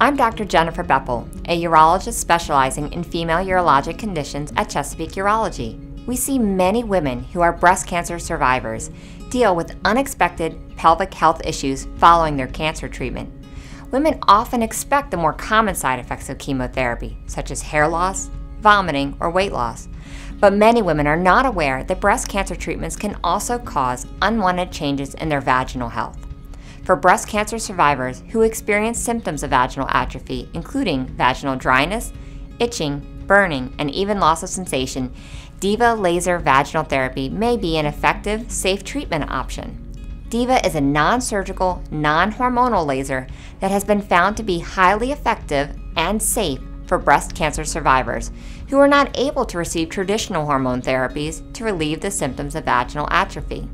I'm Dr. Jennifer Beppel, a urologist specializing in female urologic conditions at Chesapeake Urology. We see many women who are breast cancer survivors deal with unexpected pelvic health issues following their cancer treatment. Women often expect the more common side effects of chemotherapy, such as hair loss, vomiting, or weight loss. But many women are not aware that breast cancer treatments can also cause unwanted changes in their vaginal health. For breast cancer survivors who experience symptoms of vaginal atrophy, including vaginal dryness, itching, burning, and even loss of sensation, Diva laser vaginal therapy may be an effective, safe treatment option. Diva is a non surgical, non hormonal laser that has been found to be highly effective and safe for breast cancer survivors who are not able to receive traditional hormone therapies to relieve the symptoms of vaginal atrophy.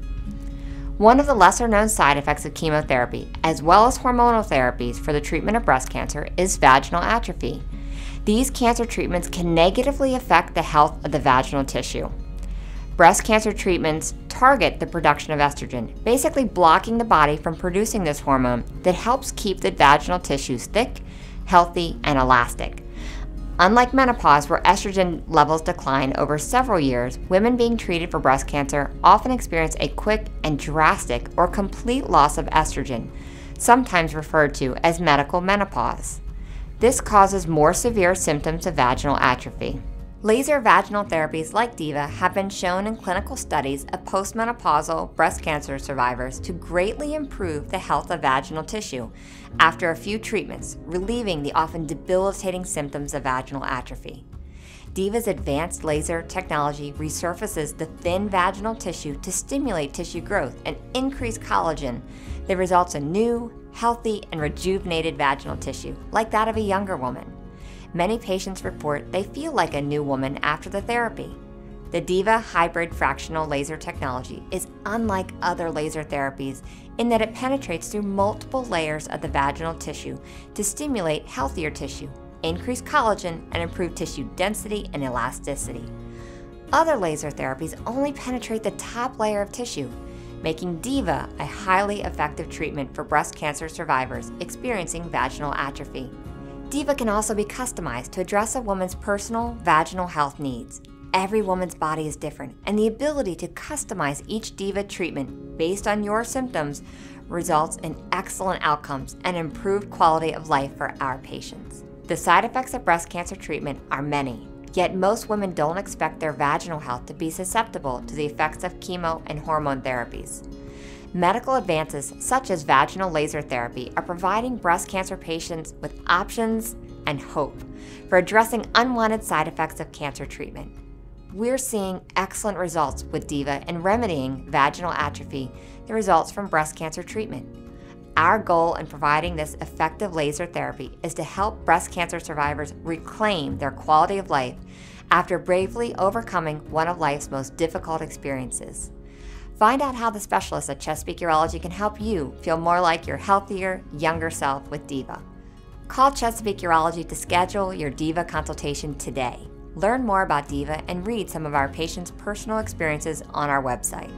One of the lesser known side effects of chemotherapy, as well as hormonal therapies for the treatment of breast cancer, is vaginal atrophy. These cancer treatments can negatively affect the health of the vaginal tissue. Breast cancer treatments target the production of estrogen, basically blocking the body from producing this hormone that helps keep the vaginal tissues thick, healthy, and elastic. Unlike menopause, where estrogen levels decline over several years, women being treated for breast cancer often experience a quick and drastic or complete loss of estrogen, sometimes referred to as medical menopause. This causes more severe symptoms of vaginal atrophy. Laser vaginal therapies like DIVA have been shown in clinical studies of postmenopausal breast cancer survivors to greatly improve the health of vaginal tissue after a few treatments, relieving the often debilitating symptoms of vaginal atrophy. DIVA's advanced laser technology resurfaces the thin vaginal tissue to stimulate tissue growth and increase collagen that results in new, healthy, and rejuvenated vaginal tissue, like that of a younger woman. Many patients report they feel like a new woman after the therapy. The DIVA hybrid fractional laser technology is unlike other laser therapies in that it penetrates through multiple layers of the vaginal tissue to stimulate healthier tissue, increase collagen, and improve tissue density and elasticity. Other laser therapies only penetrate the top layer of tissue, making DIVA a highly effective treatment for breast cancer survivors experiencing vaginal atrophy. Diva can also be customized to address a woman's personal vaginal health needs. Every woman's body is different, and the ability to customize each Diva treatment based on your symptoms results in excellent outcomes and improved quality of life for our patients. The side effects of breast cancer treatment are many, yet most women don't expect their vaginal health to be susceptible to the effects of chemo and hormone therapies. Medical advances such as vaginal laser therapy are providing breast cancer patients with options and hope for addressing unwanted side effects of cancer treatment. We're seeing excellent results with DIVA in remedying vaginal atrophy that results from breast cancer treatment. Our goal in providing this effective laser therapy is to help breast cancer survivors reclaim their quality of life after bravely overcoming one of life's most difficult experiences. Find out how the specialists at Chesapeake Urology can help you feel more like your healthier, younger self with DIVA. Call Chesapeake Urology to schedule your DIVA consultation today. Learn more about DIVA and read some of our patients' personal experiences on our website.